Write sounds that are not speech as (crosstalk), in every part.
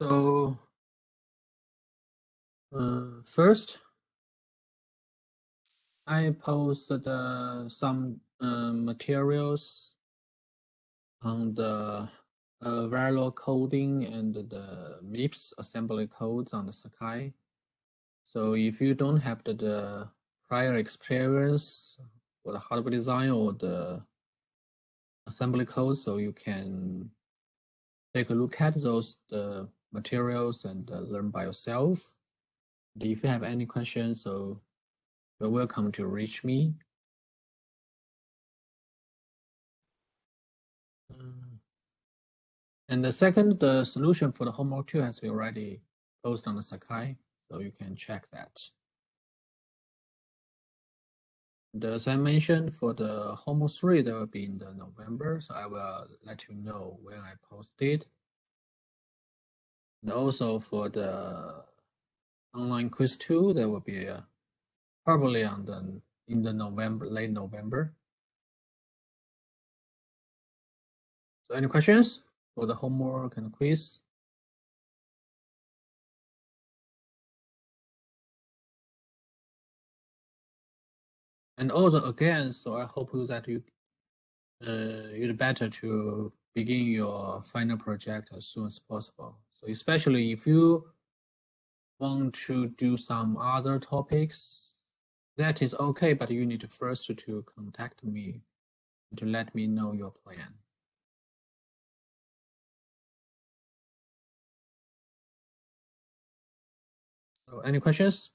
So uh, first, I posted uh, some uh, materials on the uh, Verilog coding and the MIPS assembly codes on the Sakai. So if you don't have the, the prior experience the hardware design or the assembly code, so you can take a look at those the materials and uh, learn by yourself. If you have any questions, so you're welcome to reach me. Mm. And the second, the solution for the homework two has been already posted on the Sakai, so you can check that. And as I mentioned, for the homework three, there will be in the November, so I will let you know when I post it. Also for the online quiz two, there will be a probably on the in the November, late November. So any questions for the homework and quiz? And also again, so I hope that you uh, you'd better to begin your final project as soon as possible. So especially if you want to do some other topics that is okay, but you need to first to contact me to let me know your plan. So any questions?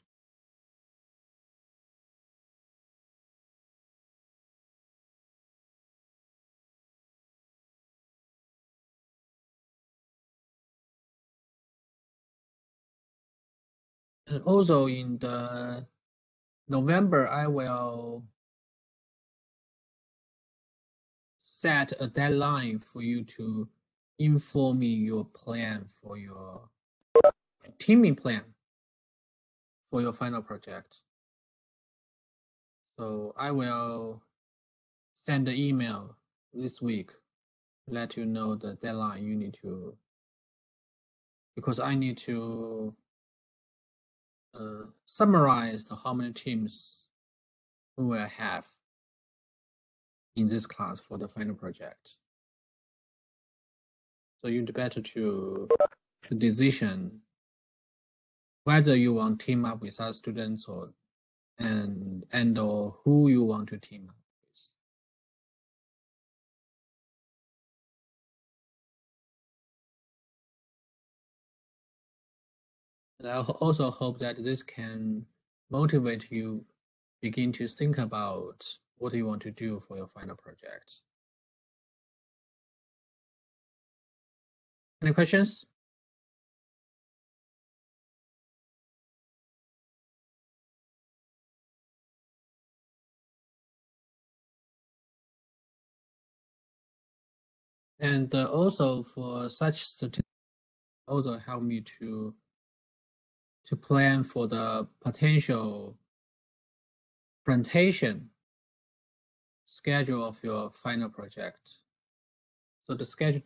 And also in the November, I will set a deadline for you to inform me your plan for your teaming plan for your final project. So I will send an email this week, let you know the deadline you need to, because I need to uh, how many teams we will have in this class for the final project. So you'd better to the decision whether you want team up with other students or and and or who you want to team up. I also hope that this can motivate you begin to think about what you want to do for your final project. Any questions? And uh, also for such statistics, also help me to to plan for the potential presentation schedule of your final project. So the schedule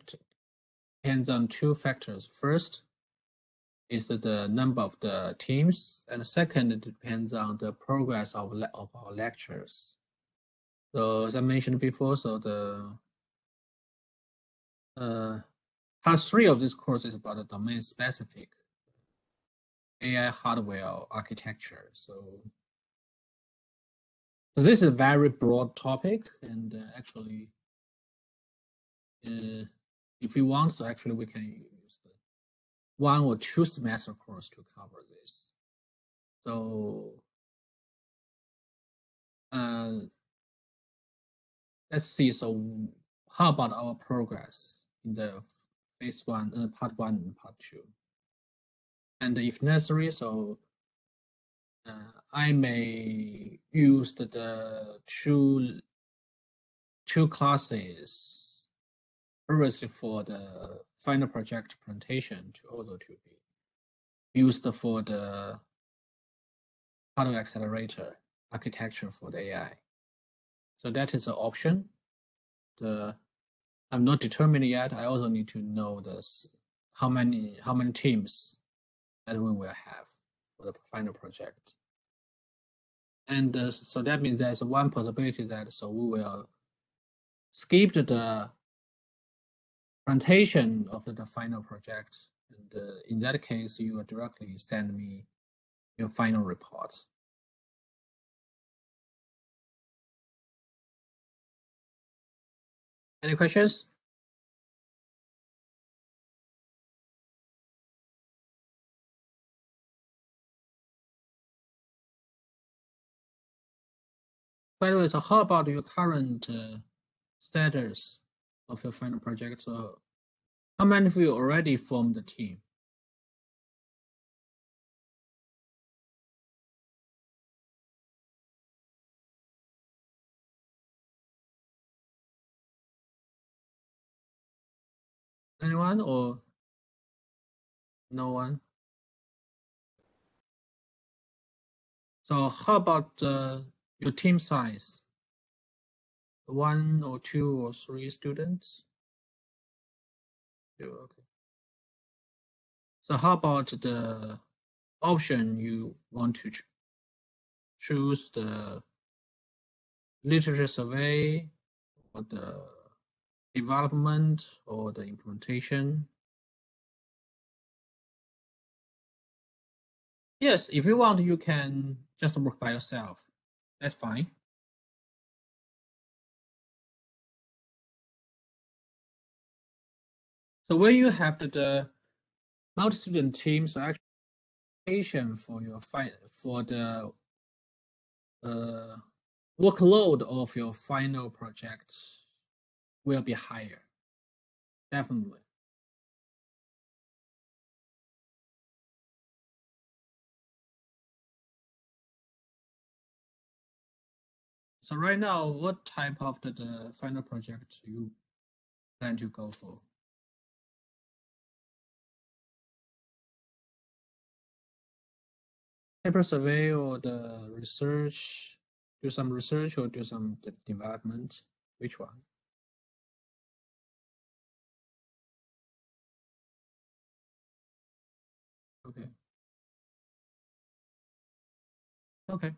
depends on two factors. First is the number of the teams, and second it depends on the progress of, of our lectures. So as I mentioned before, so the uh, part three of this course is about the domain specific AI hardware architecture. So, so this is a very broad topic, and uh, actually, uh, if you want, so actually we can use the one or two semester course to cover this. So, uh, let's see. So, how about our progress in the phase one, uh, part one and part two? And if necessary, so uh, I may use the, the two two classes previously for the final project presentation to also to be used for the hardware accelerator architecture for the AI. So that is an option. The I'm not determined yet. I also need to know the how many how many teams that we will have for the final project. And uh, so that means there's one possibility that so we will skip the presentation of the, final project. And uh, in that case, you will directly send me your final report. Any questions? By the way, so how about your current uh, status of your final project? So how many of you already formed the team? Anyone or no one? So how about uh, your team size? One or two or three students? Okay. So how about the option you want to ch choose the literature survey or the development or the implementation? Yes, if you want, you can just work by yourself. That's fine. So when you have the, the multi-student teams, actually for your fi for the uh, workload of your final project will be higher, definitely. So right now, what type of the, the final project you plan to go for? Paper survey or the research, do some research or do some de development? Which one? Okay. Okay.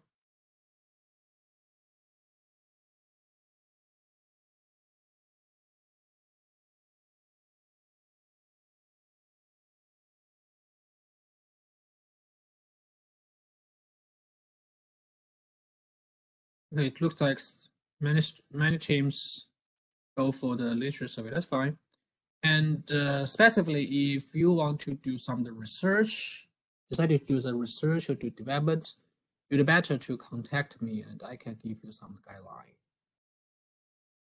It looks like many many teams go for the literature survey. That's fine. And uh, specifically, if you want to do some the research, decided to do the research or do development, you'd better to contact me and I can give you some guideline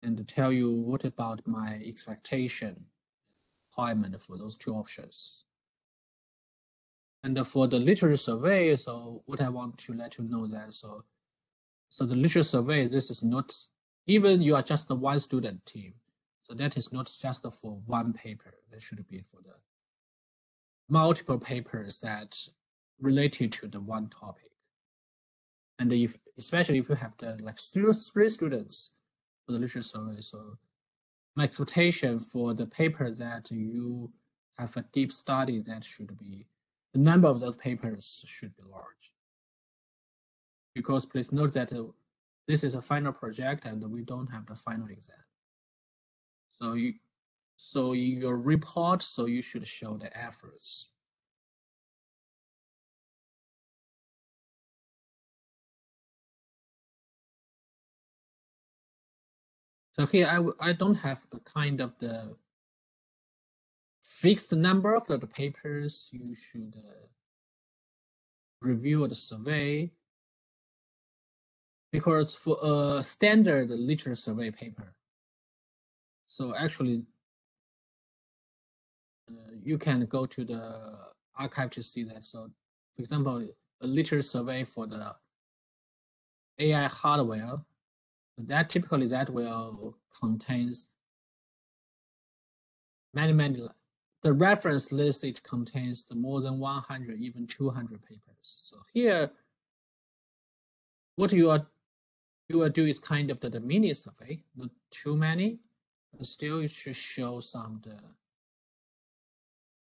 and tell you what about my expectation requirement for those two options. And for the literature survey, so what I want to let you know that so so the literature survey, this is not, even you are just a one student team. So that is not just for one paper. That should be for the multiple papers that related to the one topic. And if, especially if you have the like three students for the literature survey, so my expectation for the paper that you have a deep study that should be, the number of those papers should be large because please note that uh, this is a final project and we don't have the final exam. So you, so in your report, so you should show the efforts. So here I, I don't have a kind of the fixed number of the papers you should uh, review the survey because for a standard literature survey paper, so actually uh, you can go to the arXiv to see that. So for example, a literature survey for the AI hardware, that typically that will contains many, many, the reference list, it contains more than 100, even 200 papers. So here, what you are you will do is kind of the, the mini survey, eh? not too many, but still you should show some the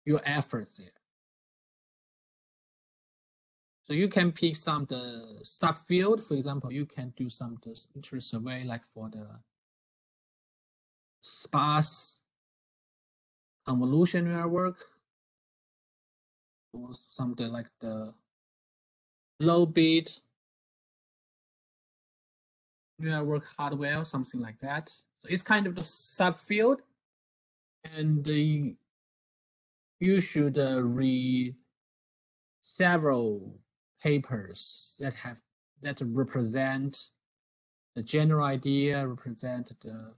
your efforts there. So you can pick some the subfield. For example, you can do some the interest survey like for the sparse convolution network or something like the low bit network hardware, something like that. So it's kind of the subfield and uh, you should uh, read several papers that have that represent the general idea, represent the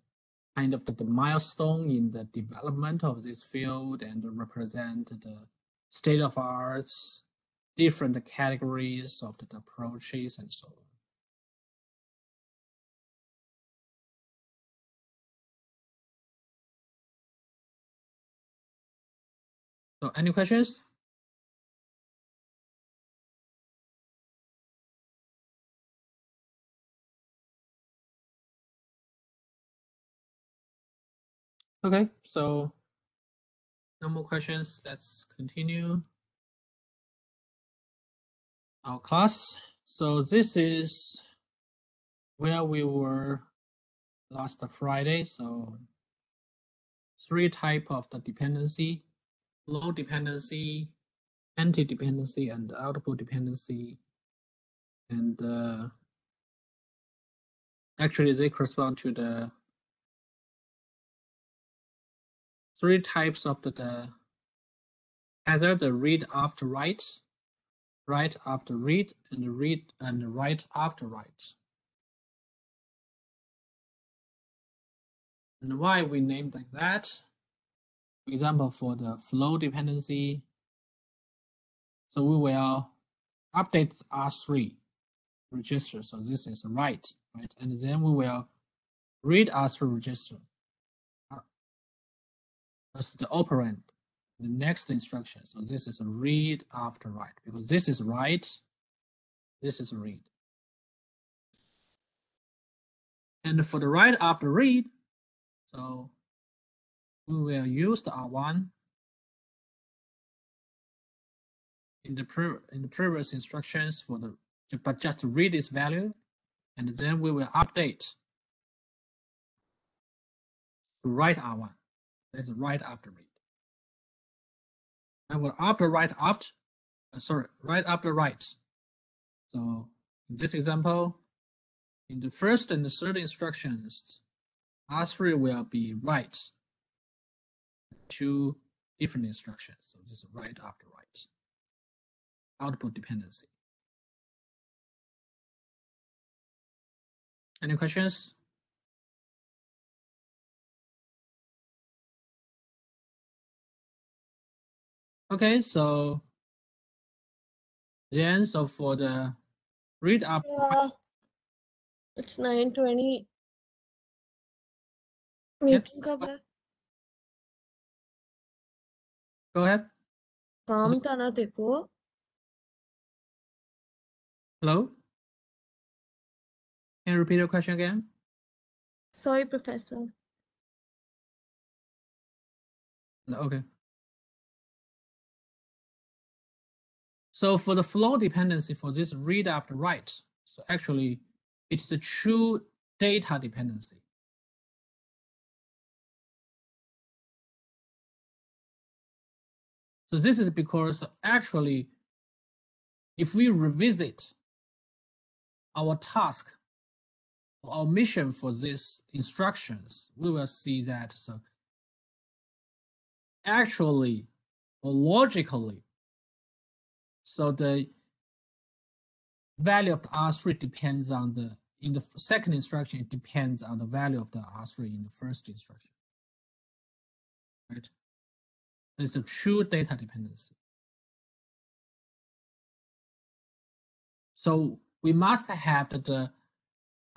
kind of the, the milestone in the development of this field and represent the state of arts, different categories of the approaches and so on. So any questions? Okay, so no more questions. Let's continue our class. So this is where we were last Friday. So three type of the dependency, flow dependency, anti-dependency, and output dependency. And uh, actually they correspond to the three types of the, the either the read after write, write after read, and the read and write after write. And why we named like that? Example, for the flow dependency, so we will update R3 register. So this is write, right? And then we will read R3 register uh, as the operand, the next instruction. So this is a read after write because this is write, this is read. And for the write after read, so we will use the R1 in the pre in the previous instructions for the but just read this value, and then we will update to write R1. That's write after read. And what after write after, uh, sorry, write after write. So in this example, in the first and the third instructions, R3 will be write. Two different instructions. So this is write after write. Output dependency. Any questions? Okay, so then so for the read up. Yeah, uh, it's nine twenty. Yep. Go ahead. Hello? Can you repeat your question again? Sorry, Professor. No, okay. So for the flow dependency for this read after write, so actually it's the true data dependency. So this is because actually, if we revisit our task, our mission for these instructions, we will see that so actually or logically, so the value of the R3 depends on the, in the second instruction, it depends on the value of the R3 in the first instruction. Right? It's a true data dependency. So we must have the, the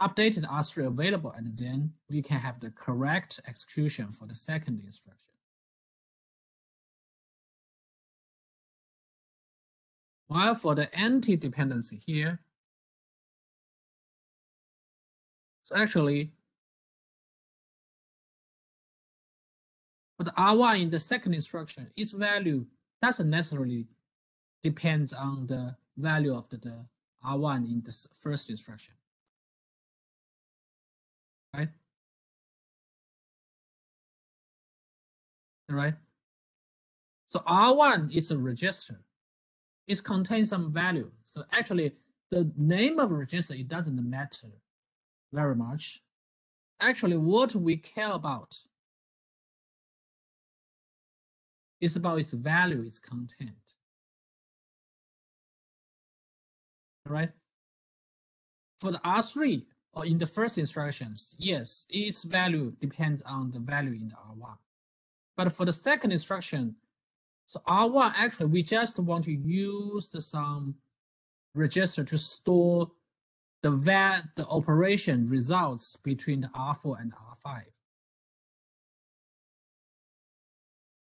updated R3 available and then we can have the correct execution for the second instruction. While for the anti-dependency here, so actually But R1 in the second instruction, its value doesn't necessarily depends on the value of the, the R1 in the first instruction. Right? Right? So R1 is a register. It contains some value. So actually, the name of register, it doesn't matter very much. Actually, what we care about is about its value, its content. Right? For the R3, or in the first instructions, yes, its value depends on the value in the R1. But for the second instruction, so R1, actually, we just want to use the some register to store the the operation results between the R4 and R5.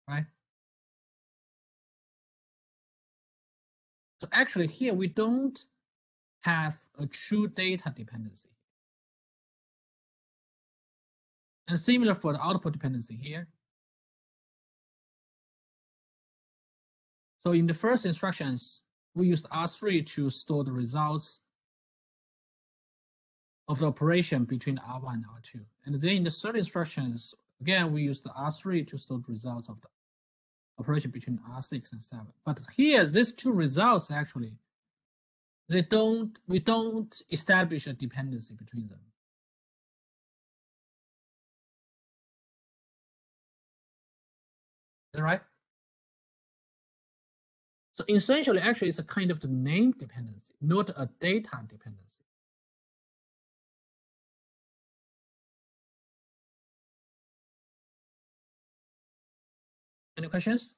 Right? So actually here we don't have a true data dependency. And similar for the output dependency here. So in the first instructions, we used R3 to store the results of the operation between R1 and R2. And then in the third instructions, again, we use the R3 to store the results of the operation between R6 and 7. But here, these two results actually, they don't, we don't establish a dependency between them. Is that right? So essentially, actually, it's a kind of the name dependency, not a data dependency. Any questions?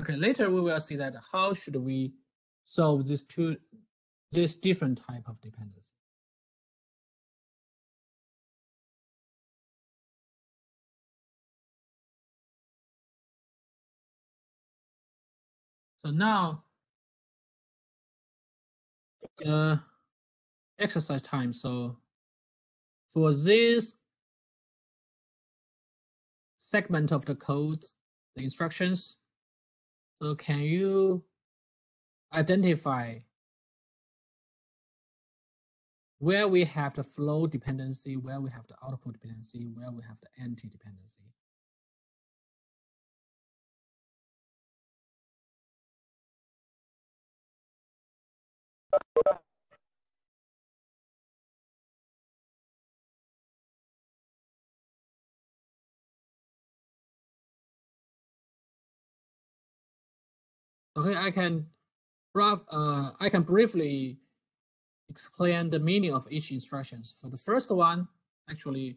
Okay, later we will see that how should we solve these two, this different type of dependency. So now, uh, exercise time. So for this segment of the code, the instructions, so can you identify where we have the flow dependency, where we have the output dependency, where we have the anti-dependency? Okay, I can rough, uh, I can briefly explain the meaning of each instructions. For the first one, actually,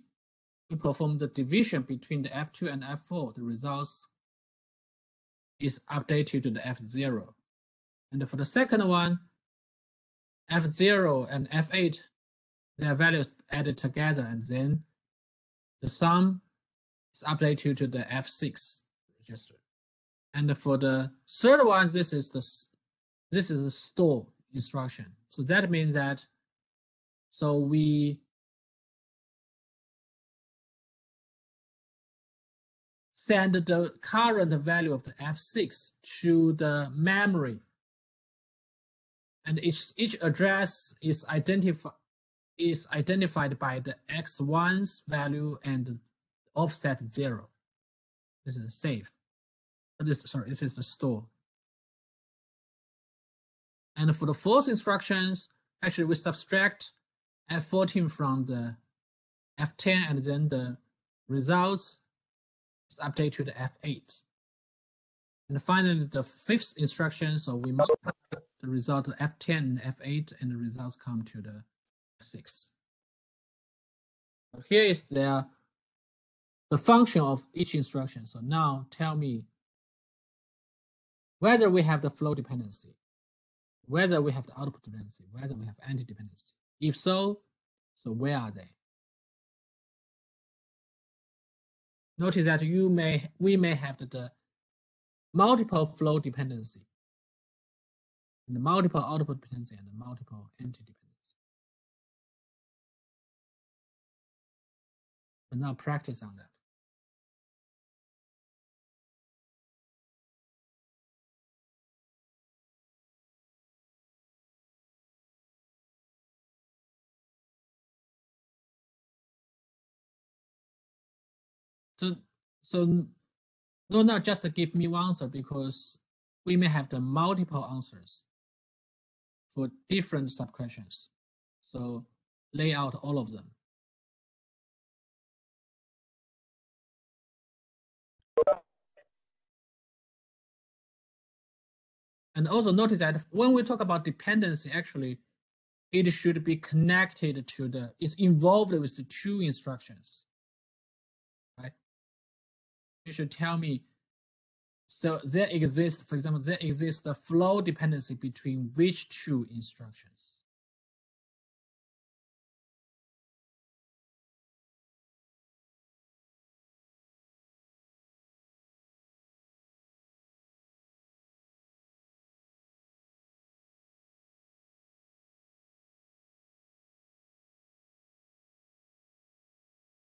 we perform the division between the F2 and F4. The results is updated to the F0. And for the second one, F0 and F8, their values added together, and then the sum is updated to the F6 register. And for the third one, this is the this is the store instruction. So that means that so we send the current value of the F6 to the memory. And each each address is identified is identified by the X1's value and offset zero. This is safe this sorry, this is the store. And for the fourth instructions, actually we subtract F14 from the F10 and then the results is updated to the F8. And finally, the fifth instruction, so we must the result of F10 and F8 and the results come to the 6. So here is the, the function of each instruction. So now tell me whether we have the flow dependency, whether we have the output dependency, whether we have anti-dependency. If so, so where are they? Notice that you may we may have the, the multiple flow dependency, and the multiple output dependency, and the multiple anti-dependency. But now practice on that. So, so no, not just give me one answer because we may have the multiple answers for different sub questions. So lay out all of them. And also notice that when we talk about dependency, actually, it should be connected to the, it's involved with the two instructions? You should tell me, so there exists, for example, there exists a flow dependency between which two instructions?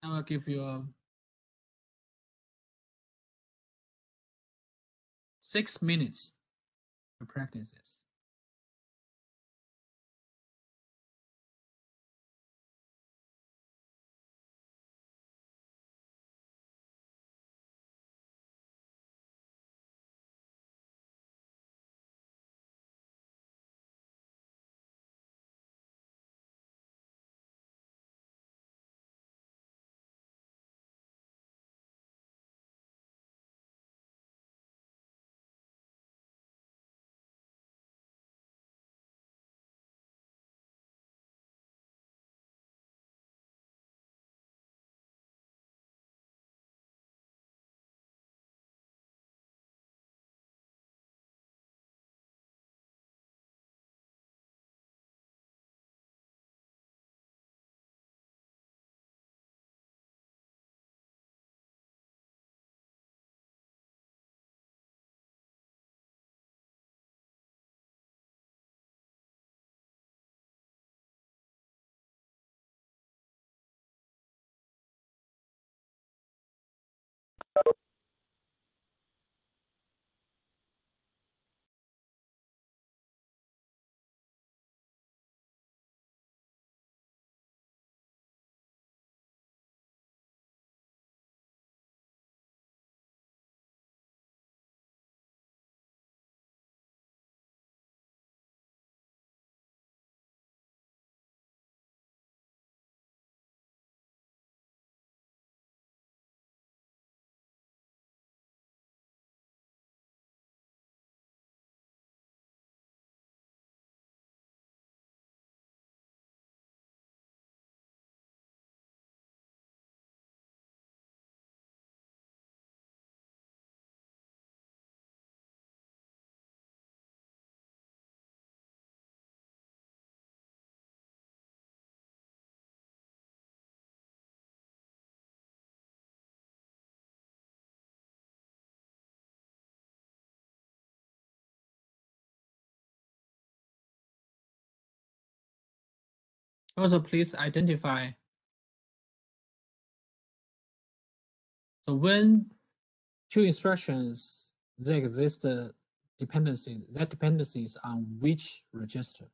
I will give you a six minutes to practice this. Also, please identify. So when two instructions, there exist a dependency, that dependency is on which register?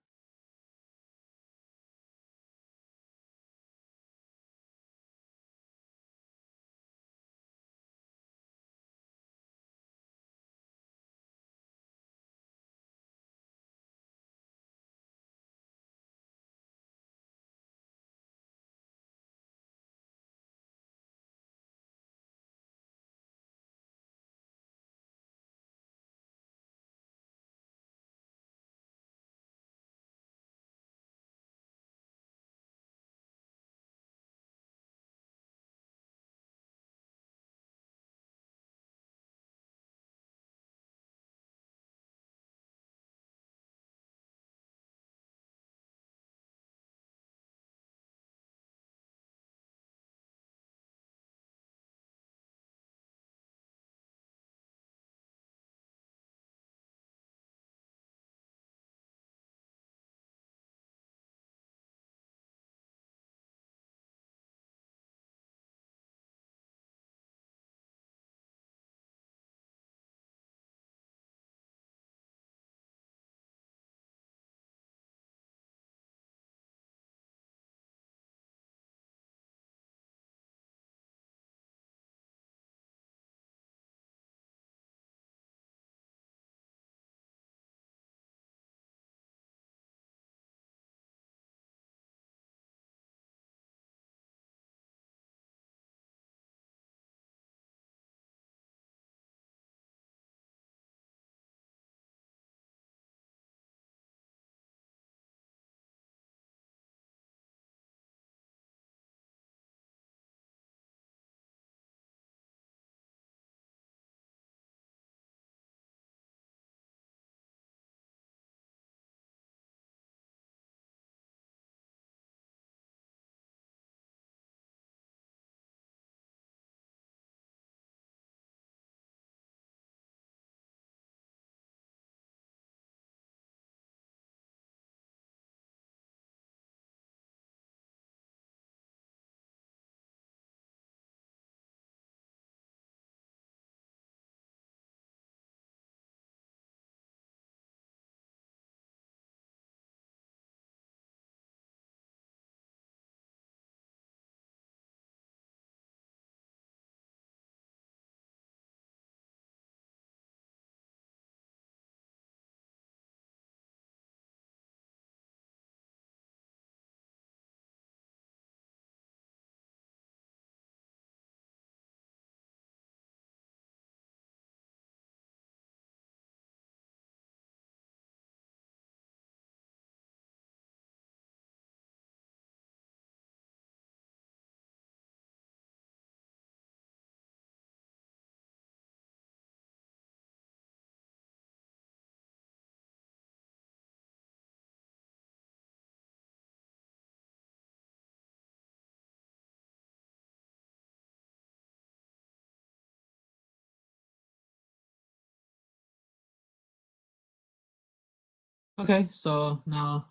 Okay, so now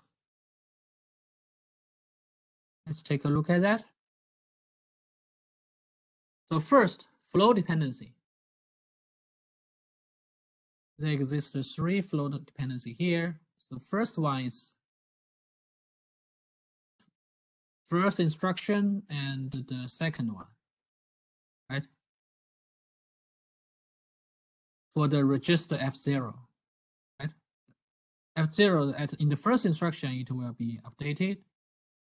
let's take a look at that. So first, flow dependency. There exist three flow dependency here. So first one is first instruction and the second one, right? For the register F0, right? F0 at in the first instruction, it will be updated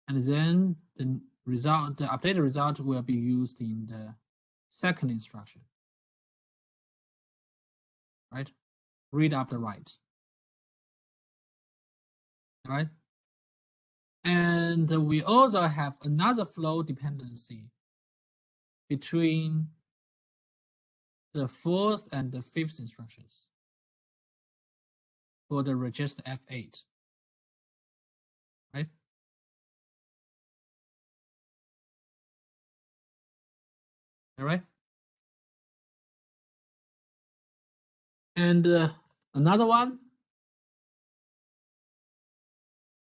and then the result, the updated result will be used in the second instruction, right? Read after write, Right? And we also have another flow dependency between the fourth and the fifth instructions for the register F8, right? All right. And uh, another one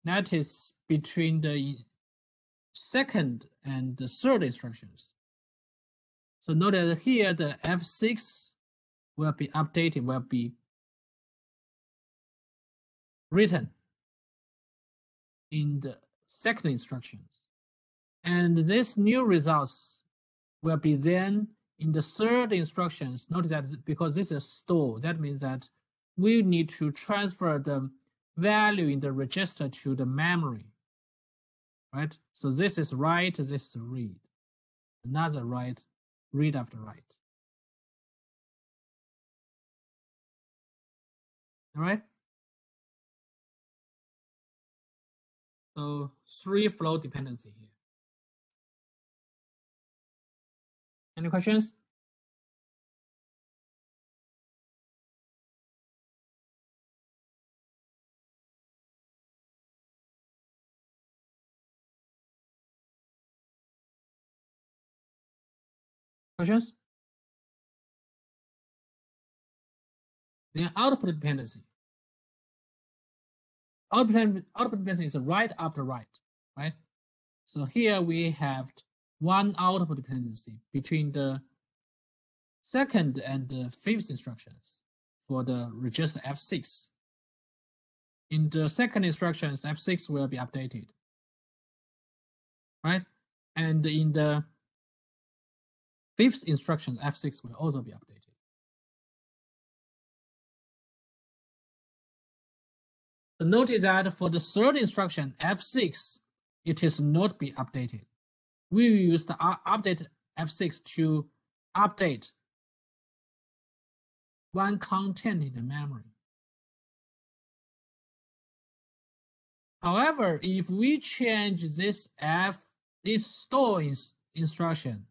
that is between the second and the third instructions. So notice here the F6 will be updated, will be written in the second instructions. And this new results will be then in the third instructions. Notice that because this is store, that means that we need to transfer the value in the register to the memory, right? So this is write, this is read. Another write, read after write. All right? So three flow dependency here. Any questions? Questions? Then output dependency. Output, output dependency is write after write, right? So here we have one output dependency between the second and the fifth instructions for the register F6. In the second instructions, F6 will be updated, right? And in the fifth instruction, F6 will also be updated. Notice that for the third instruction, F6, it is not be updated we will use the uh, update F6 to update one content in the memory. However, if we change this F, this store ins instruction,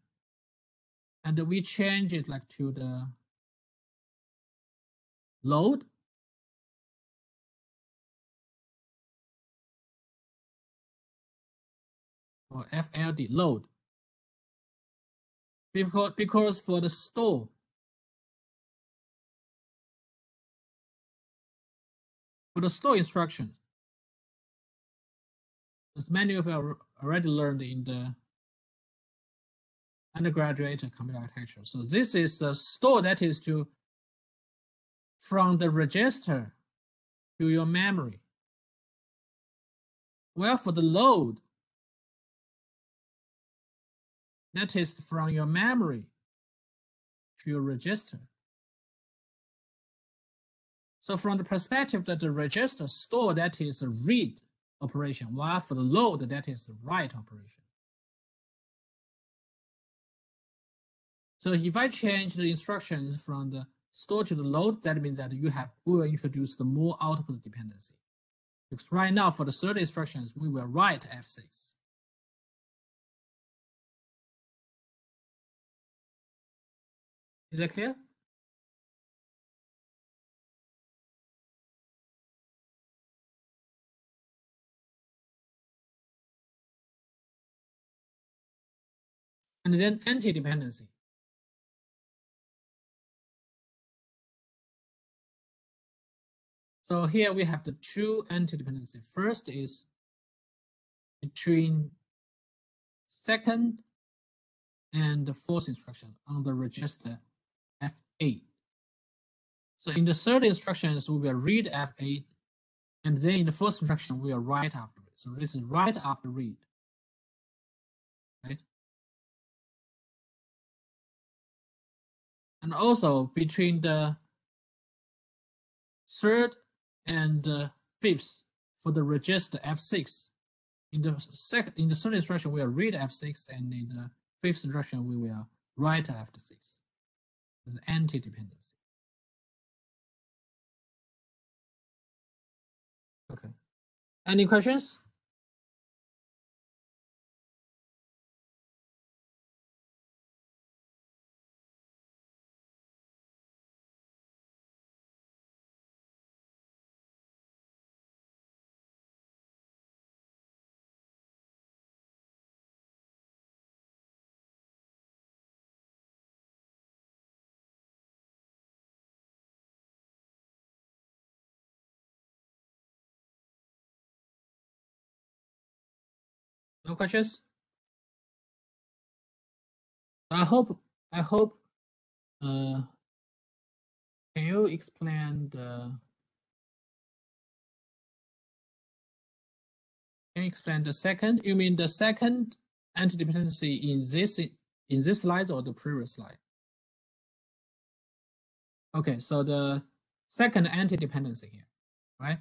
and we change it like to the load, or FLD load. Because, because for the store, for the store instruction, as many of you already learned in the undergraduate computer architecture. So this is the store that is to from the register to your memory. Well, for the load, that is from your memory to your register. So from the perspective that the register store, that is a read operation, while for the load, that is the write operation. So if I change the instructions from the store to the load, that means that you have we will introduce the more output dependency. Because right now for the third instructions, we will write F6. Is that clear? And then anti-dependency. So here we have the two anti-dependency. First is between second and the fourth instruction on the register F8. So in the third instructions, we will read F8, and then in the first instruction, we will write after it. So this is write after read. Right? And also between the third and fifth for the register F6. In the second, in the third instruction, we will read F6, and in the fifth instruction, we will write F6. Anti-dependency. Okay. Any questions? No questions? I hope, I hope, uh, can you explain the, can you explain the second, you mean the second anti-dependency in this, in this slide or the previous slide? Okay, so the second anti-dependency here, right?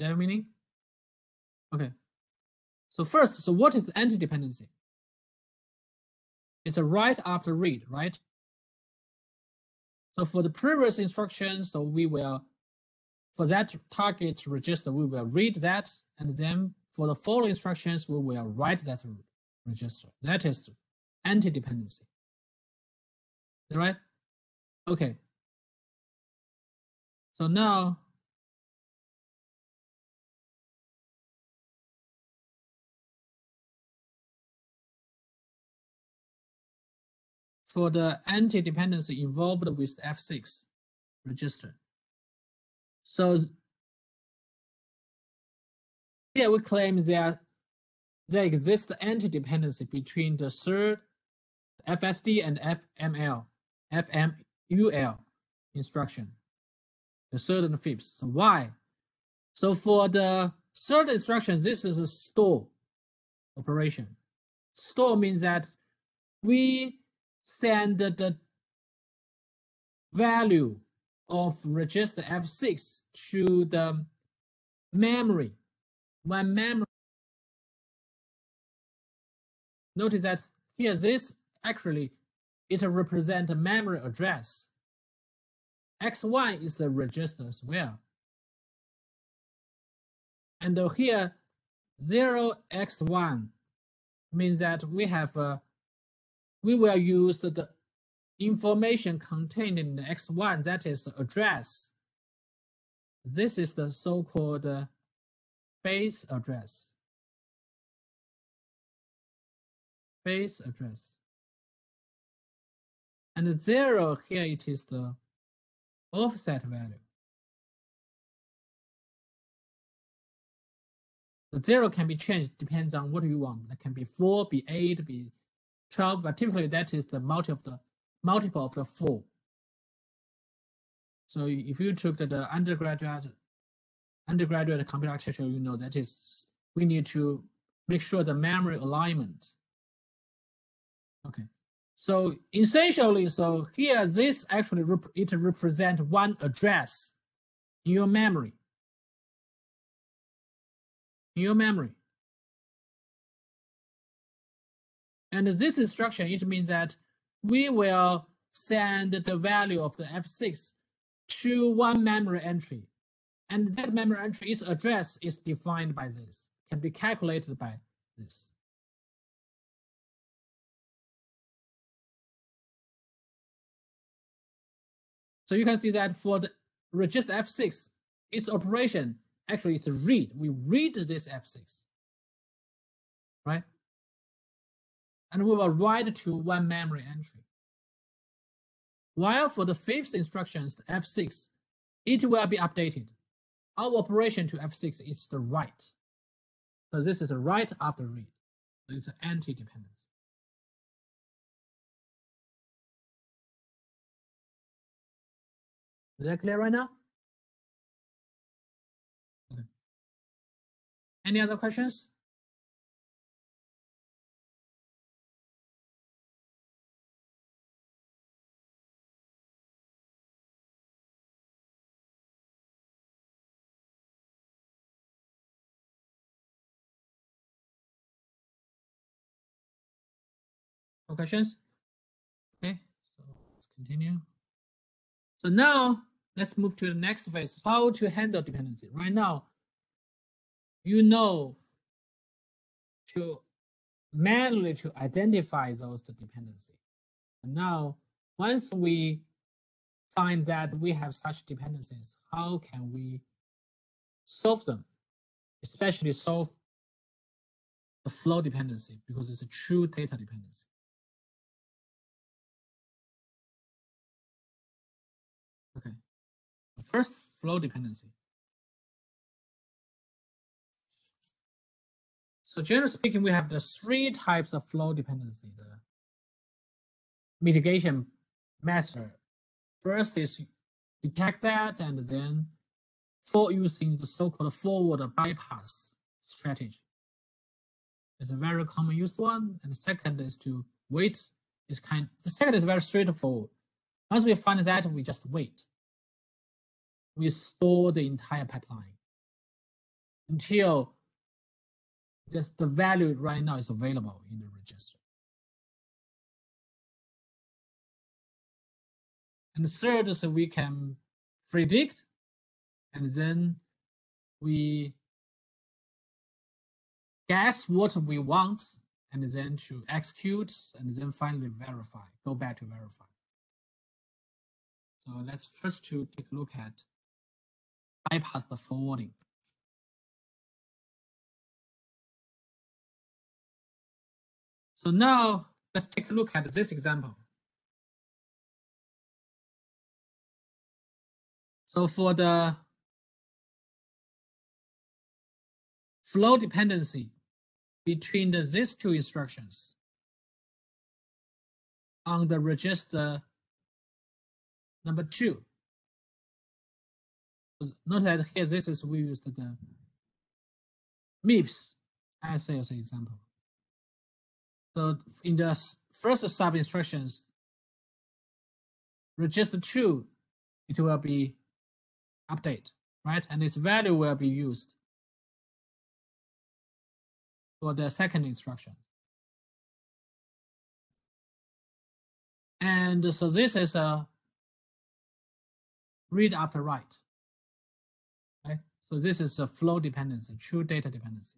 Is that meaning? Okay. So first, so what is anti-dependency? It's a write after read, right? So for the previous instructions, so we will, for that target register, we will read that, and then for the following instructions, we will write that register. That is anti-dependency. Right? Okay. So now for the anti-dependency involved with F6 register. So here we claim that there exists anti-dependency between the third FSD and FML, FMUL instruction, the third and the fifth. So why? So for the third instruction, this is a store operation. Store means that we send the value of register F6 to the memory. When memory, notice that here this actually it represents a memory address. X1 is a register as well. And uh, here 0x1 means that we have a we will use the information contained in the X1, that is address. This is the so-called uh, base address. Base address. And the zero here it is the offset value. The zero can be changed depends on what you want. It can be four, be eight, be 12, but typically that is the multi of the multiple of the four. So if you took the undergraduate undergraduate computer architecture, you know that is we need to make sure the memory alignment. Okay, so essentially, so here this actually rep it represent one address in your memory. In your memory. And this instruction, it means that we will send the value of the F6 to one memory entry. And that memory entry, its address is defined by this, can be calculated by this. So you can see that for the register F6, its operation actually it's a read. We read this F6, right? And we will write to one memory entry. while for the fifth instructions, the F6, it will be updated. Our operation to F6 is the write. So this is a write after read. So it's an anti-dependency. Is that clear right now? Okay. Any other questions? Questions? Okay, so let's continue. So now let's move to the next phase, how to handle dependency. Right now, you know to manually to identify those dependency. And now, once we find that we have such dependencies, how can we solve them? Especially solve the flow dependency because it's a true data dependency. First, flow dependency. So generally speaking, we have the three types of flow dependency. The mitigation method. First is detect that and then for using the so-called forward bypass strategy. It's a very common used one. And the second is to wait. Is kind. The second is very straightforward. Once we find that, we just wait. We store the entire pipeline until just the value right now is available in the register. And third is we can predict and then we guess what we want and then to execute and then finally verify, go back to verify. So let's first to take a look at bypass the forwarding. So now let's take a look at this example. So for the flow dependency between the, these two instructions on the register number two. Note that here this is we used the MIPS as an example. So in the first sub instructions, register two, it will be update, right? And its value will be used for the second instruction. And so this is a read after write. So this is a flow dependency, true data dependency.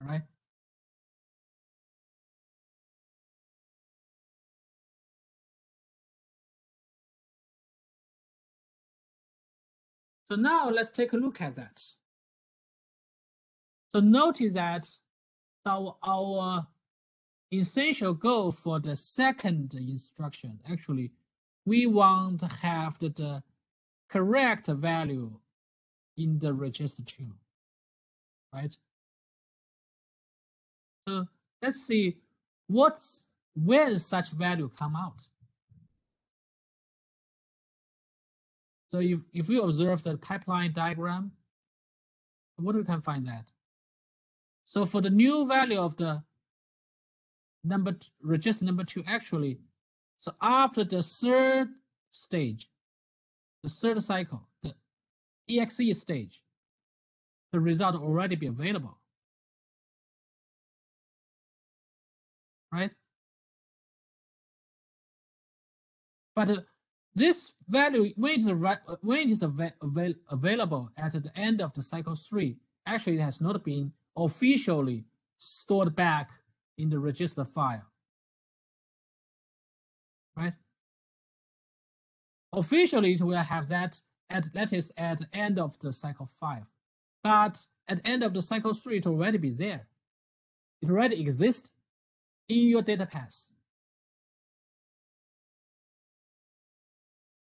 All right. So now let's take a look at that. So notice that our, our essential goal for the second instruction, actually, we want to have the, the correct value in the register two, right? So let's see what's when such value come out. So if, if we observe the pipeline diagram, what we can find that? So for the new value of the number register number two actually, so after the third stage, the third cycle, the EXE stage, the result already be available. right? But uh, this value, when it is, when it is avail available at the end of the cycle three, actually it has not been officially stored back in the register file, right? Officially, it will have that at that is at the end of the cycle five, but at the end of the cycle three, it already be there. It already exists in your data path.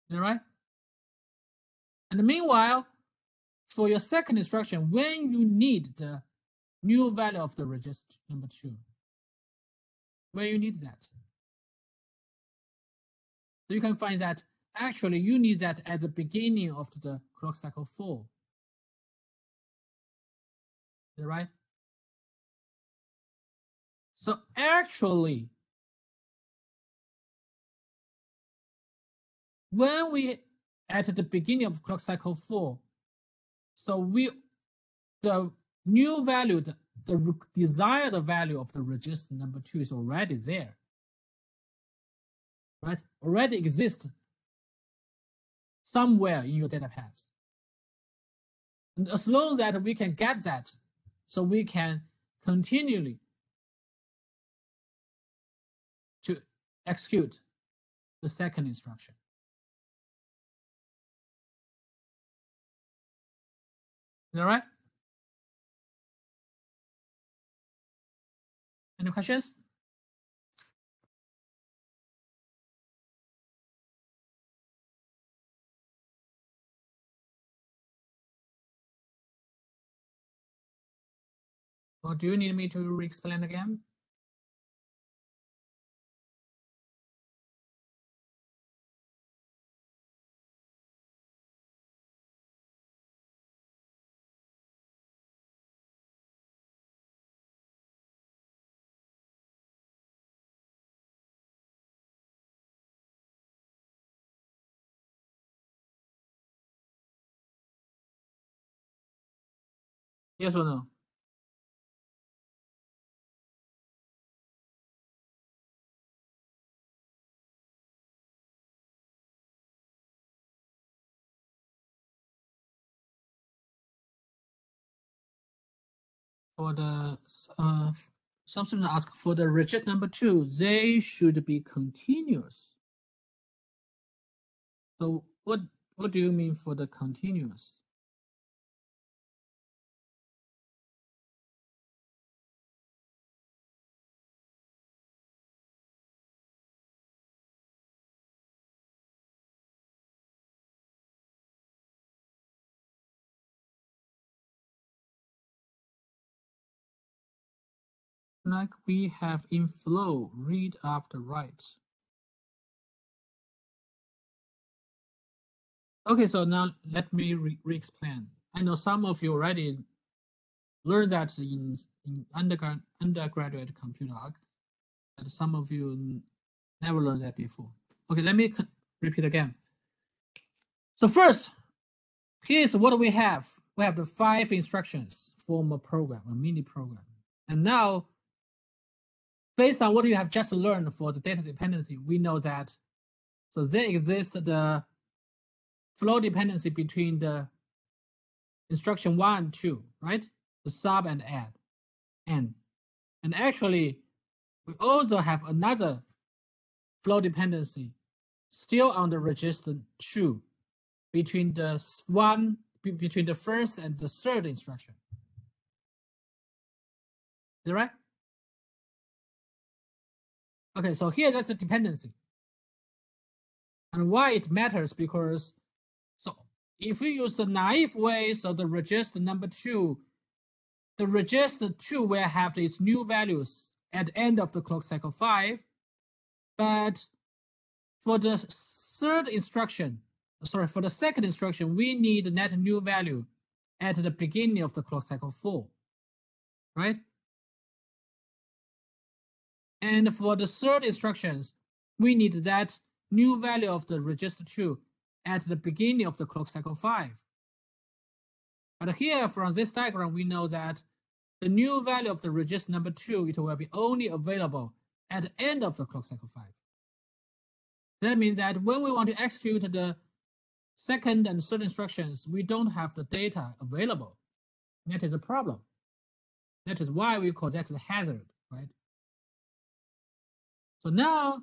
Is that right? And meanwhile, for your second instruction, when you need the new value of the register number two, when you need that, you can find that actually you need that at the beginning of the clock cycle four. Is that right? So actually, when we at the beginning of clock cycle four, so we the new value, the, the desired value of the register number two is already there, right? Already exists somewhere in your data path. And as long that we can get that, so we can continually to execute the second instruction. Is that right? Any questions? Or do you need me to re-explain again? Yes or no? For the uh, some students ask for the register number two, they should be continuous. So what what do you mean for the continuous? Like we have in flow, read after write. Okay, so now let me re- re-explain. I know some of you already learned that in, in undergrad, undergraduate computer arc, but some of you never learned that before. Okay, let me repeat again. So first, here's what we have. We have the five instructions from a program, a mini program. And now based on what you have just learned for the data dependency, we know that so there exists the flow dependency between the instruction one and two, right? The sub and add, and and actually we also have another flow dependency still on the register two between the one between the first and the third instruction. Is that right? Okay, so here that's the dependency. And why it matters because so if we use the naive way, so the register number two, the register two will have its new values at the end of the clock cycle five. But for the third instruction, sorry, for the second instruction, we need net new value at the beginning of the clock cycle four, right? And for the third instructions, we need that new value of the register two at the beginning of the clock cycle five. But here from this diagram, we know that the new value of the register number two, it will be only available at the end of the clock cycle five. That means that when we want to execute the second and third instructions, we don't have the data available. That is a problem. That is why we call that the hazard, right? So now,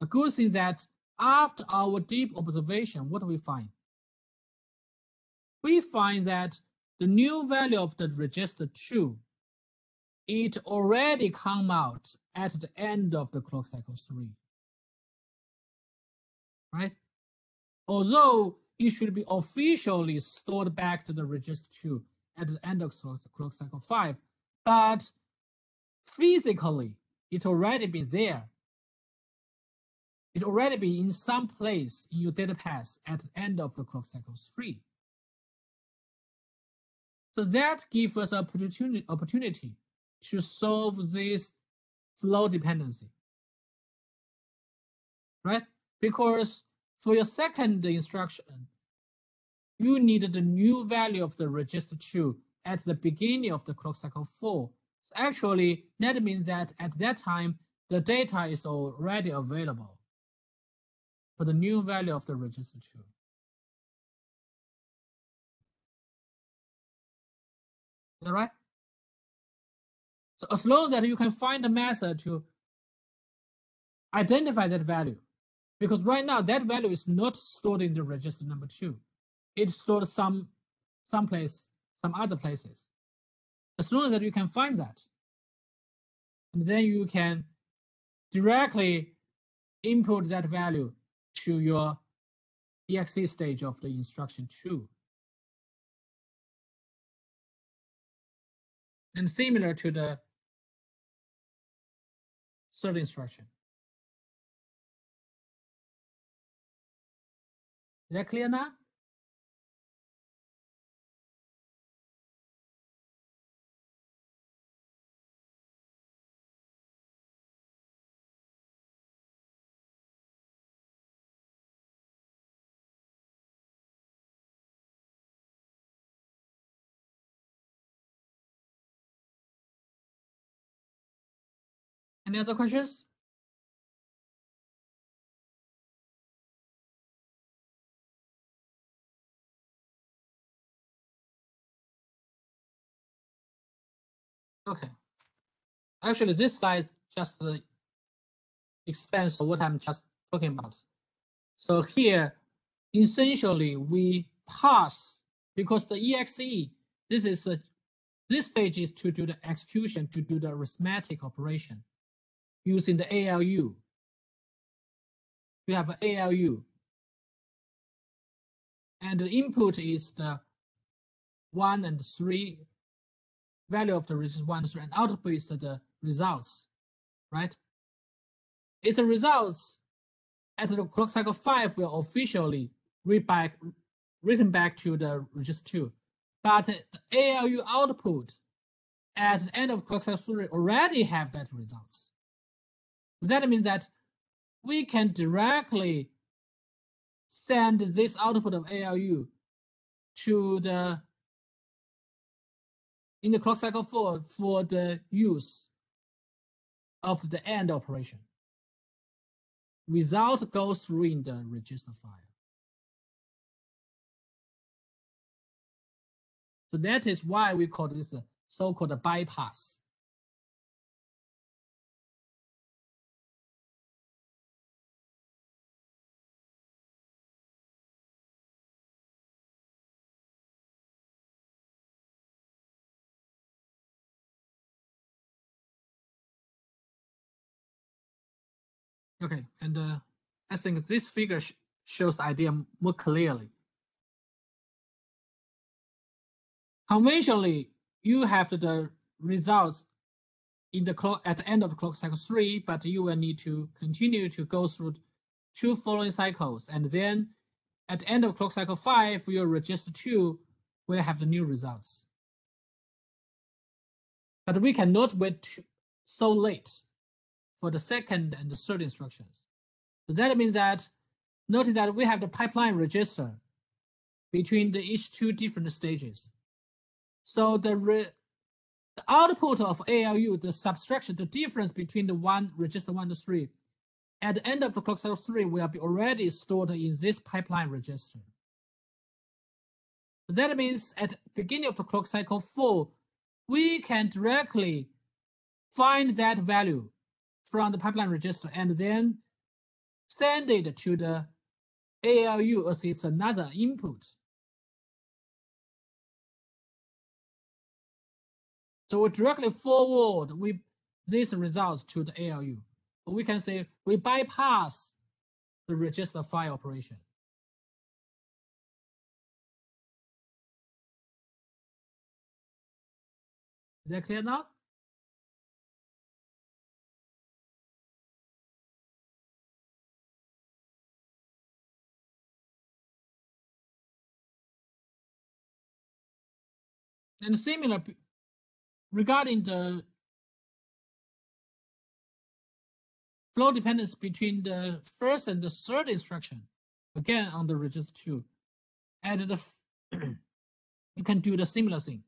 a good thing that after our deep observation, what do we find? We find that the new value of the register two, it already come out at the end of the clock cycle three. Right? although it should be officially stored back to the register 2 at the end of clock cycle 5, but physically it already be there. It already be in some place in your data path at the end of the clock cycle 3. So that gives us opportunity, opportunity to solve this flow dependency, right? Because for your second instruction, you need the new value of the register 2 at the beginning of the clock cycle 4. So actually, that means that at that time, the data is already available for the new value of the register 2. Is that right? So as long as you can find a method to identify that value, because right now that value is not stored in the register number two. It's stored some someplace, some other places. As soon as you can find that, and then you can directly input that value to your exe stage of the instruction two. And similar to the third instruction. Is that clear now? Any other questions? Okay. Actually, this slide just uh, expands what I'm just talking about. So here, essentially, we pass because the EXE, this is a, this stage is to do the execution, to do the arithmetic operation using the ALU. We have an ALU. And the input is the one and three value of the register one and three, and output is the results, right? It's the results at the clock cycle five will officially read back, written back to the register two. But the ALU output at the end of clock cycle three already have that results. That means that we can directly send this output of ALU to the in the clock cycle four for the use of the end operation. Result goes through in the register file. So that is why we call this so-called bypass. Okay, and uh, I think this figure sh shows the idea more clearly. Conventionally, you have the results in the clock at the end of clock cycle three, but you will need to continue to go through two following cycles, and then at the end of clock cycle five, your register two will have the new results. But we cannot wait so late for the second and the third instructions. So that means that notice that we have the pipeline register between the each two different stages. So the, the output of ALU, the subtraction, the difference between the one register one to three, at the end of the clock cycle three will be already stored in this pipeline register. So that means at the beginning of the clock cycle four, we can directly find that value from the pipeline register and then send it to the ALU as it's another input. So we directly forward with this results to the ALU. We can say we bypass the register file operation. Is that clear now? And similar regarding the flow dependence between the first and the third instruction, again on the register two, at the (clears throat) you can do the similar thing.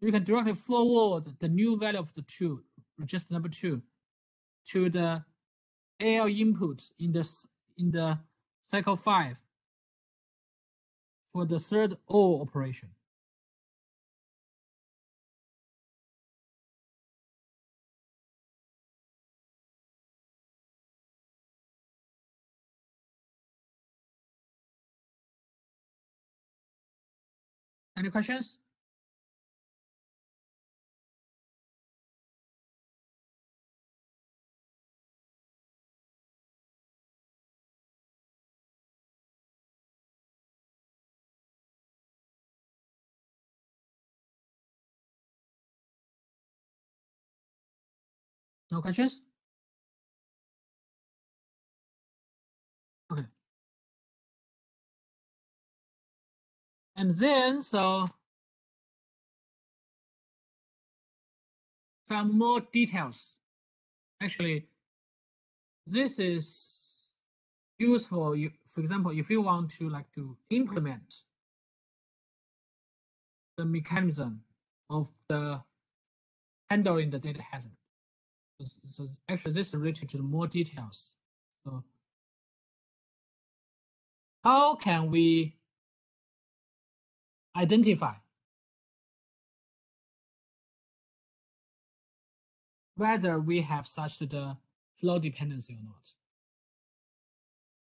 You can directly forward the new value of the two, register number two, to the AL input in the in the cycle five for the third OR operation. Any questions? No questions? Okay. And then, so some more details. Actually, this is useful. For example, if you want to like to implement the mechanism of the handling the data hazard. So, actually, this is related to the more details. So, how can we identify whether we have such the flow dependency or not?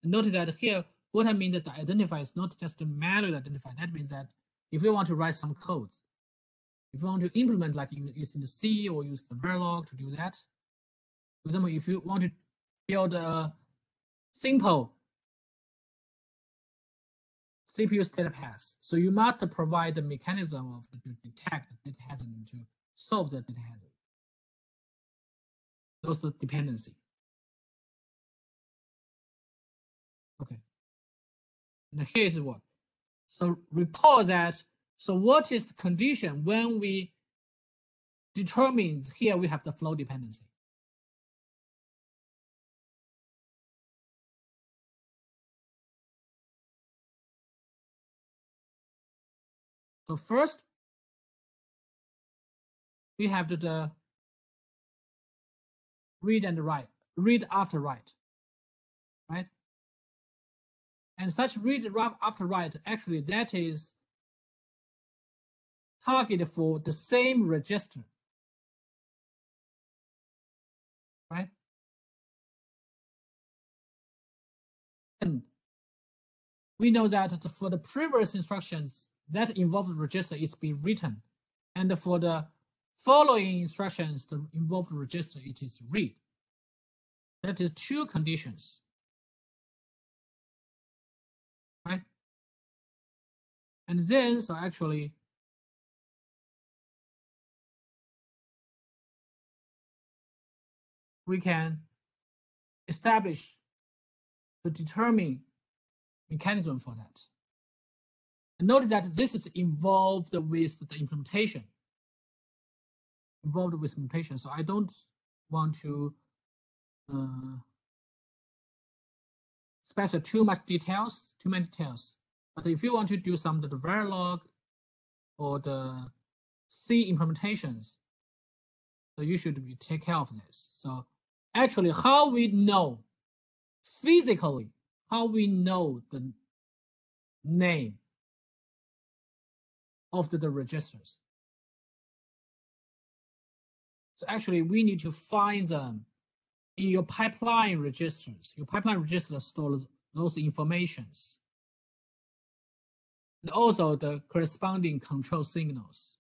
Note that here, what I mean that the identify is not just to manually identify. That means that if we want to write some codes, if you want to implement like in, using the C or use the Verilog to do that, for example, if you want to build a simple CPU state path, so you must provide the mechanism of to detect data hazard and to solve the data hazard. Those the dependency. Okay. And here is what. So recall that. So what is the condition when we determine here we have the flow dependency? So first, we have the, uh, the read and write, read after write, right? And such read after write, actually that is targeted for the same register, right? And we know that for the previous instructions that involved register is being written, and for the following instructions, the involved register it is read. That is two conditions, right? And then, so actually, we can establish to determine mechanism for that. Notice that this is involved with the implementation. Involved with implementation. So I don't want to uh, specify too much details, too many details. But if you want to do some of the Verilog or the C implementations, so you should be take care of this. So actually how we know physically, how we know the name of the, registers. So actually we need to find them in your pipeline registers. Your pipeline register stores those informations. And also the corresponding control signals.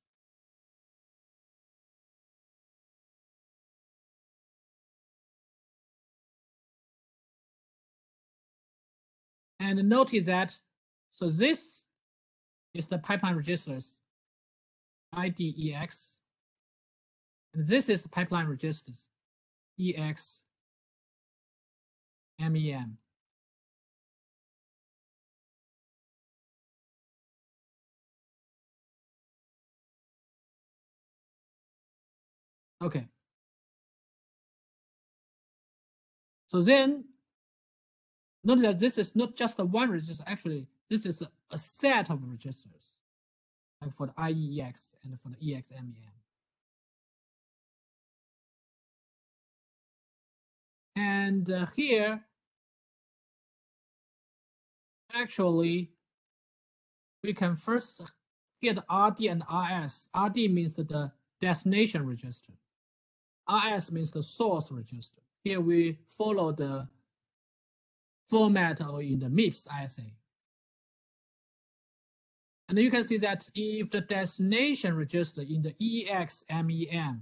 And notice that, so this is the pipeline registers IDEX. And this is the pipeline registers EX MEM. Okay. So then, note that this is not just a one register, actually, this is a, a set of registers, like for the IEX and for the EXMEM. And uh, here, actually, we can first get RD and RS. RD means the destination register. RS means the source register. Here we follow the format or in the MIPS ISA. And you can see that if the destination register in the EXMEM,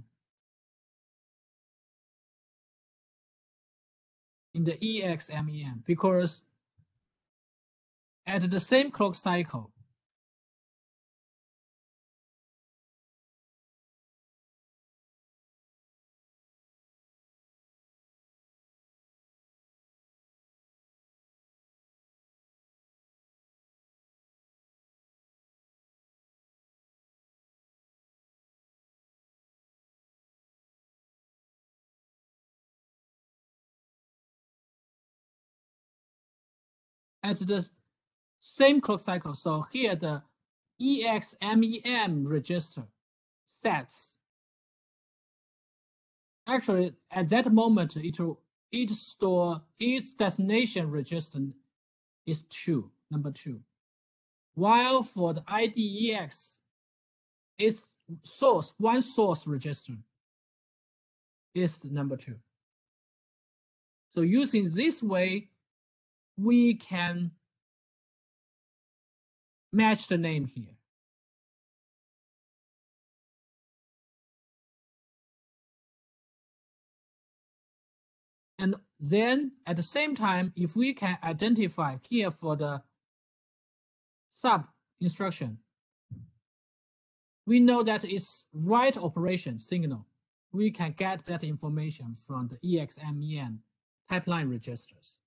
in the EXMEM, because at the same clock cycle, at the same clock cycle. So here the EXMEM register sets. Actually, at that moment, it it store its destination register is two, number two. While for the IDEX, its source, one source register is number two. So using this way, we can match the name here. And then at the same time, if we can identify here for the sub instruction, we know that it's write operation signal. We can get that information from the EXMEM pipeline registers.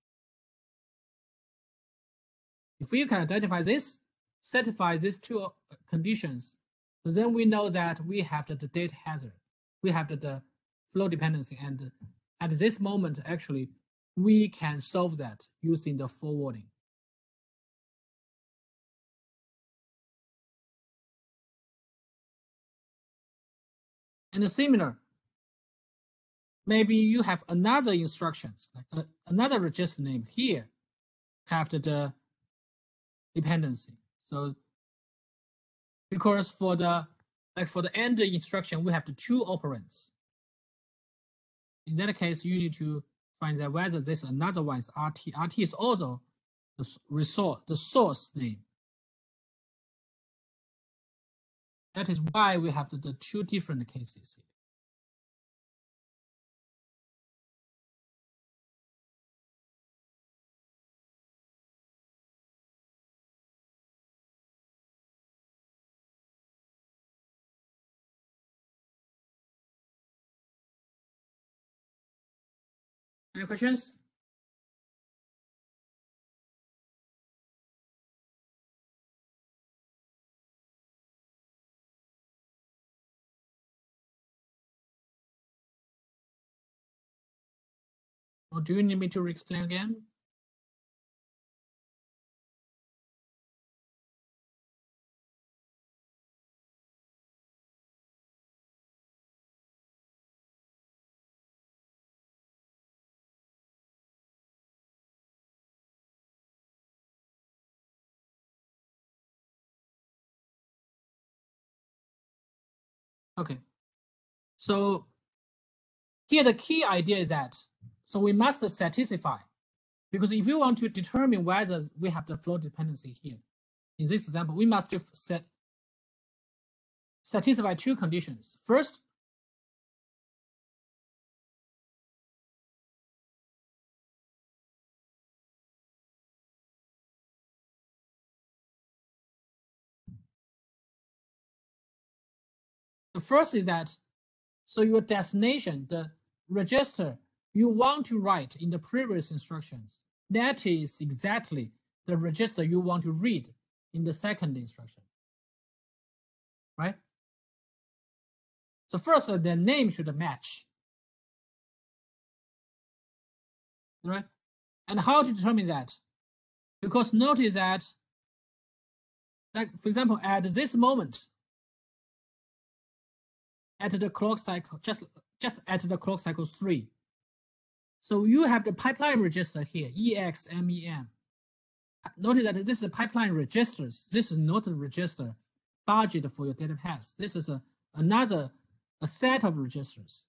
If we can identify this, satisfy these two uh, conditions, then we know that we have the, data hazard, we have the, flow dependency, and at this moment, actually, we can solve that using the forwarding. And a similar, maybe you have another instructions, like uh, another register name here, have the dependency. So because for the like for the end instruction, we have the two operands. In that case, you need to find out whether this another one is RT. RT is also the resource, the source name. That is why we have the, the two different cases. Any questions? Or do you need me to explain again? Okay. So here the key idea is that, so we must satisfy, because if you want to determine whether we have the flow dependency here, in this example, we must set satisfy two conditions. First, first is that, so your destination, the register you want to write in the previous instructions, that is exactly the register you want to read in the second instruction, right? So first, uh, the name should match, right? And how to determine that? Because notice that, like for example, at this moment, at the clock cycle, just just at the clock cycle three. So you have the pipeline register here, EXMEM. Notice that this is pipeline registers. This is not a register budget for your data path. This is a, another a set of registers.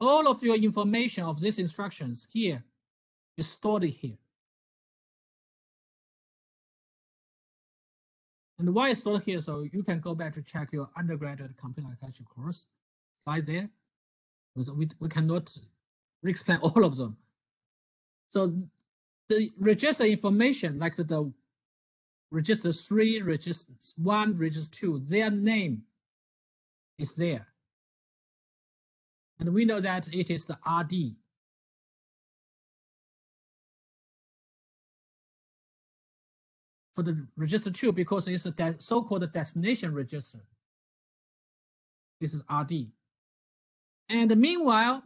All of your information of these instructions here is stored here. And why it's stored here? So you can go back to check your undergraduate computer architecture course slide there. We, we cannot re-explain (laughs) all of them. So the register information, like the register three, register one, register two, their name is there. And we know that it is the RD. For the register two, because it's a so-called destination register. This is RD. And meanwhile,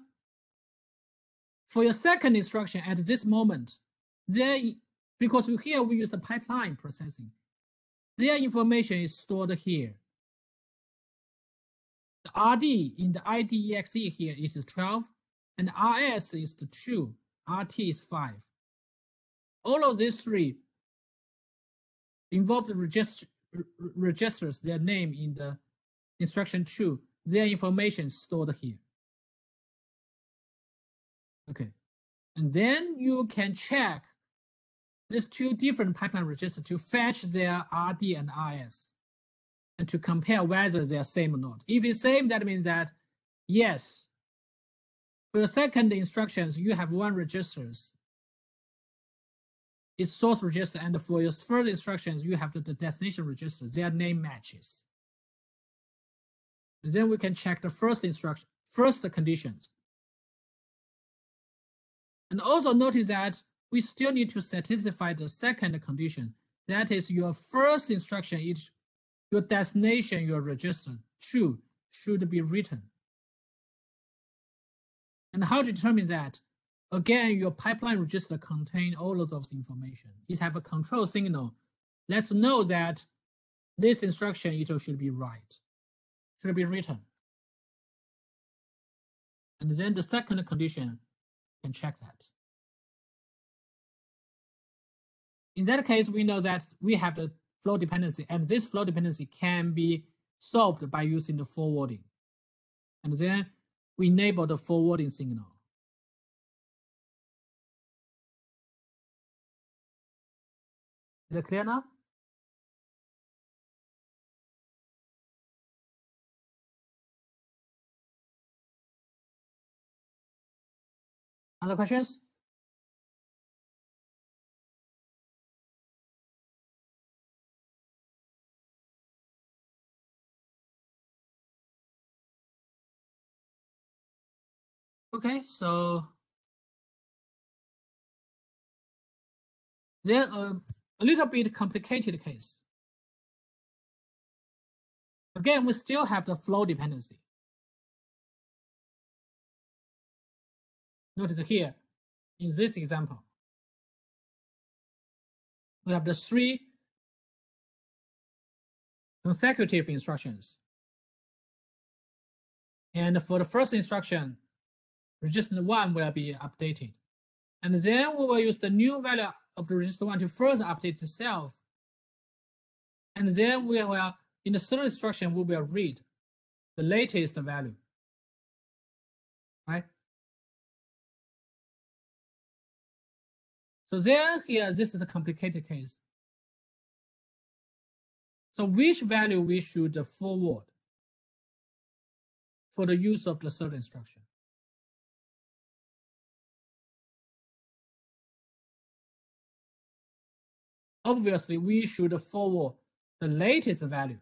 for your second instruction at this moment, there, because here we use the pipeline processing, their information is stored here. The RD in the IDEXE here is 12, and RS is the 2, RT is 5. All of these three involve the register, registers their name in the instruction 2, their information stored here. Okay, and then you can check these two different pipeline registers to fetch their RD and RS and to compare whether they are same or not. If it's same, that means that yes, for the second instructions, you have one registers. It's source register, and for your first instructions, you have the, destination register. Their name matches. And then we can check the first instruction, first conditions. And also notice that we still need to satisfy the second condition. That is your first instruction is your destination, your register, true, should be written. And how to determine that? Again, your pipeline register contain all of those information. It have a control signal. Let's know that this instruction it should be right, should be written. And then the second condition can check that. In that case, we know that we have the flow dependency, and this flow dependency can be solved by using the forwarding. And then we enable the forwarding signal. Is it clear now? Other questions? Okay, so then uh, a little bit complicated case. Again, we still have the flow dependency. Notice here, in this example, we have the three consecutive instructions. And for the first instruction, register one will be updated. And then we will use the new value of the register one to further update itself. And then we will, in the third instruction, we will read the latest value, right? So then here, this is a complicated case. So which value we should forward for the use of the third instruction? Obviously, we should forward the latest value,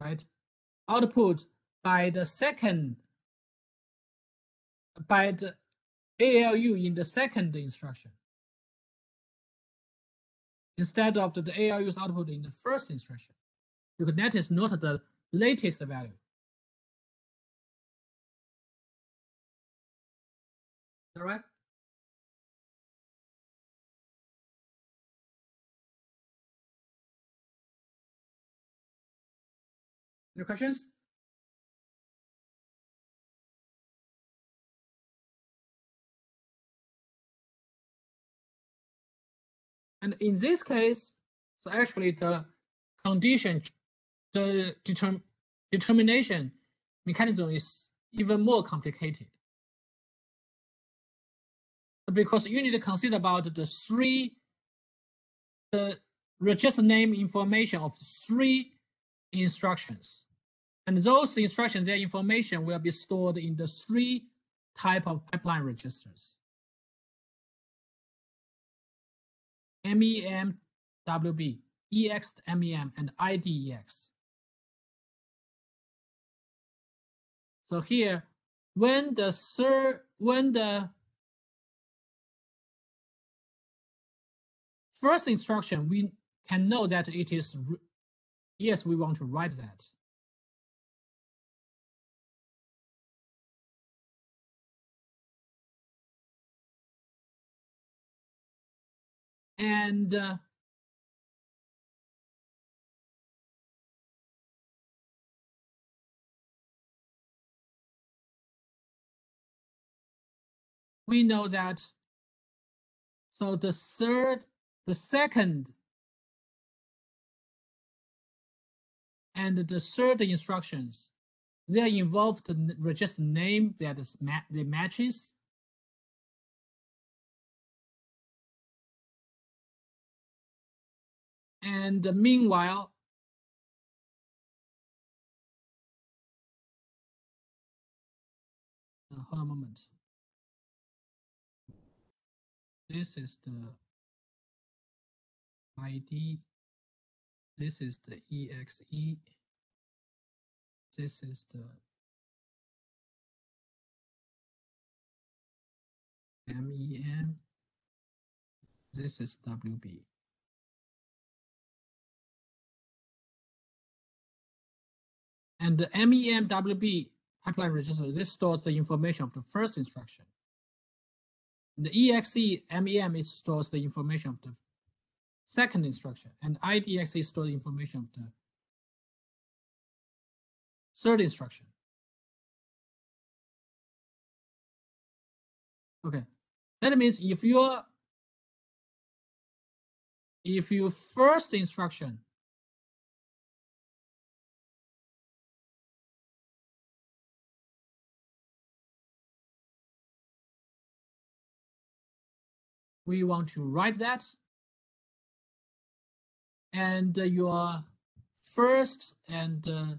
right? output by the second by the ALU in the second instruction instead of the, the ALU's output in the first instruction because that is not the latest value. All right. Any questions? And in this case, so actually the condition, the determ determination mechanism is even more complicated. Because you need to consider about the three, the register name information of three instructions. And those instructions, their information will be stored in the three type of pipeline registers. MEM, WB, EX MEM, and IDEX. So here, when the third, when the first instruction, we can know that it is, yes, we want to write that. And uh, we know that. So the third the second and the third instructions they involve the register name that ma matches And meanwhile, uh, hold on a moment. This is the ID. This is the EXE. This is the MEM. This is WB. And the MEMWB pipeline register, this stores the information of the first instruction. The EXE MEM, it stores the information of the second instruction, and IDXE stores the information of the third instruction. Okay, that means if your if your first instruction we want to write that. And uh, your first and uh,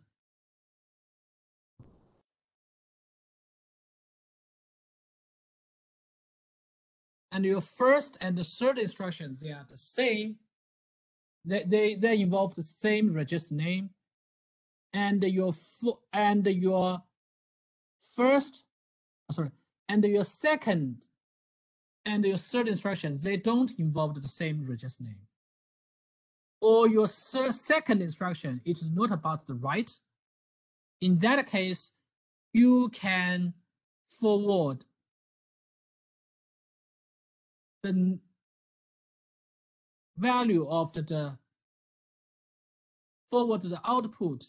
and your first and the third instructions, they are the same. They, they, they involve the same register name. And your and your first, sorry, and your second and your third instructions, they don't involve the same register name. Or your second instruction, it is not about the write. In that case, you can forward the value of the, the forward the output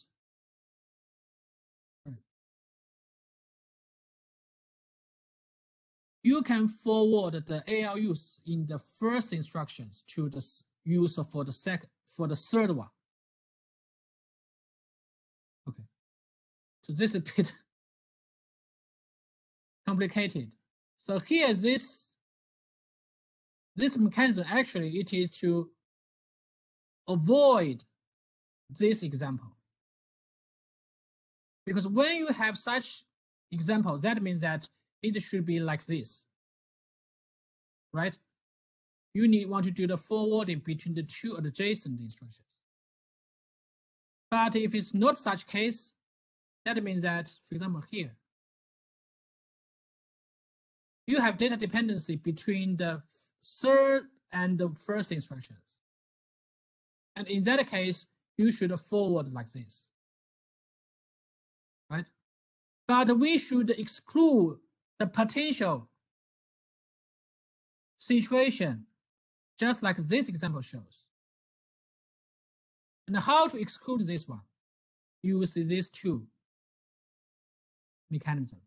you can forward the ALUs in the first instructions to the user for the second for the third one. Okay, so this is a bit (laughs) complicated. So here, this this mechanism actually it is to avoid this example. Because when you have such example, that means that it should be like this, right? You need want to do the forwarding between the two adjacent instructions. But if it's not such case, That means that, for example, here, you have data dependency between the third and the first instructions. And in that case, you should forward like this, right? But we should exclude the potential situation, just like this example shows. And how to exclude this one? Use these two mechanism.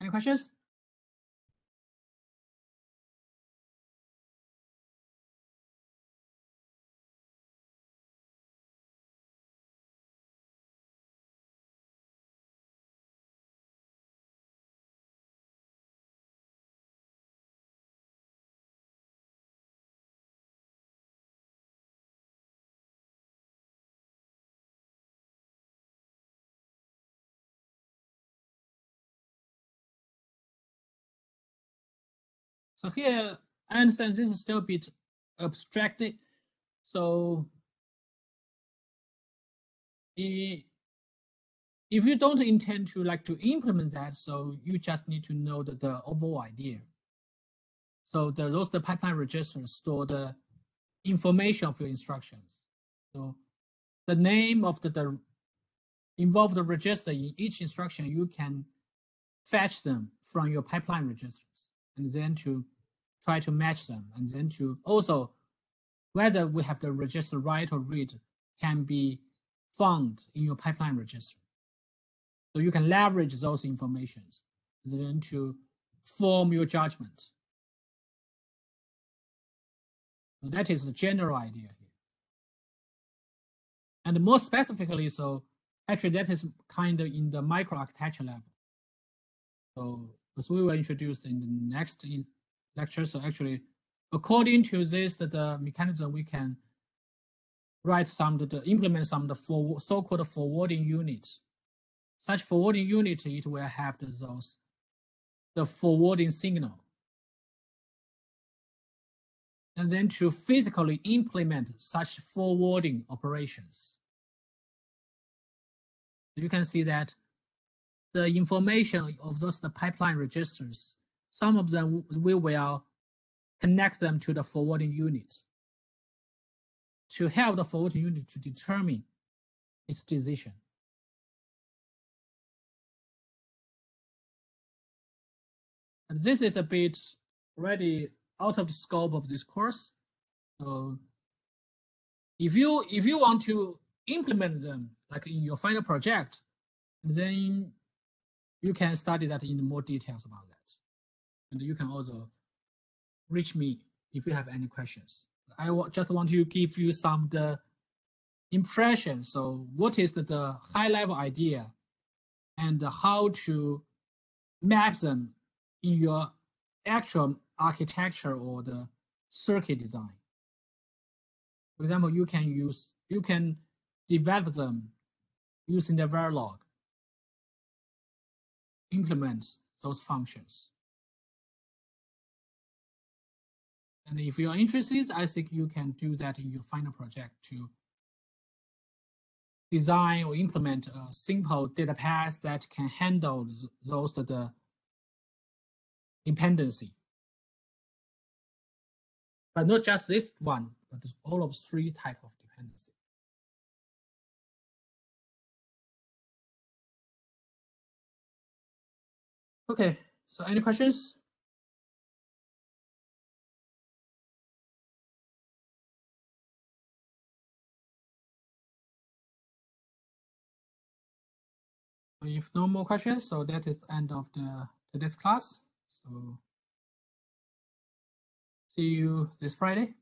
Any questions? So here, I understand this is still a bit abstracted. So if you don't intend to like to implement that, so you just need to know the, the overall idea. So the those the pipeline registers store the information of your instructions. So the name of the, the involved register in each instruction, you can fetch them from your pipeline registers and then to try to match them and then to also whether we have the register write or read can be found in your pipeline register. So you can leverage those informations then to form your judgment. So that is the general idea here. And more specifically, so actually that is kind of in the microarchitecture level. So as we will introduce in the next in lecture. So actually, according to this, the, mechanism, we can write some, the, the implement some the for, so-called forwarding units. Such forwarding unit, it will have the, those, the forwarding signal. And then to physically implement such forwarding operations. You can see that the information of those the pipeline registers, some of them we will connect them to the forwarding unit to help the forwarding unit to determine its decision. And this is a bit already out of the scope of this course. So if you if you want to implement them like in your final project, then you can study that in more details about that. And you can also reach me if you have any questions. I just want to give you some the impression. So what is the, the high level idea and how to map them in your actual architecture or the circuit design. For example, you can use, you can develop them using the Verilog implement those functions. And if you are interested, I think you can do that in your final project to design or implement a simple data path that can handle those the dependency. But not just this one, but all of three type of dependency. Okay, so any questions? If no more questions, so that is the end of the today's class. So see you this Friday.